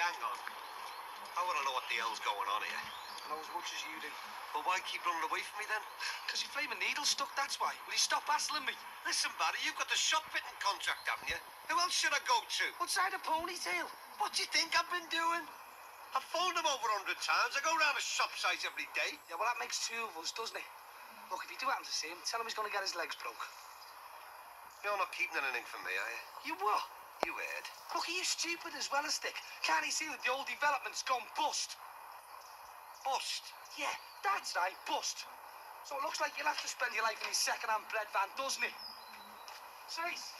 hang on. I want to know what the hell's going on here. I know as much as you do. But why keep running away from me then? Because your flaming needle's stuck, that's why. Will you stop hassling me? Listen, Barry, you've got the shop fitting contract, haven't you? Who else should I go to? Outside a ponytail. What do you think I've been doing? I've phoned him over a hundred times. I go round the shop sites every day. Yeah, well, that makes two of us, doesn't it? Look, if you do happen to see him, tell him he's going to get his legs broke. You're not keeping anything from me, are you? You what? You heard. Look, are you stupid as well as thick? Can't he see that the old development's gone bust? Bust. Yeah, that's right, bust. So it looks like you'll have to spend your life in his second-hand bread van, doesn't it? Cease.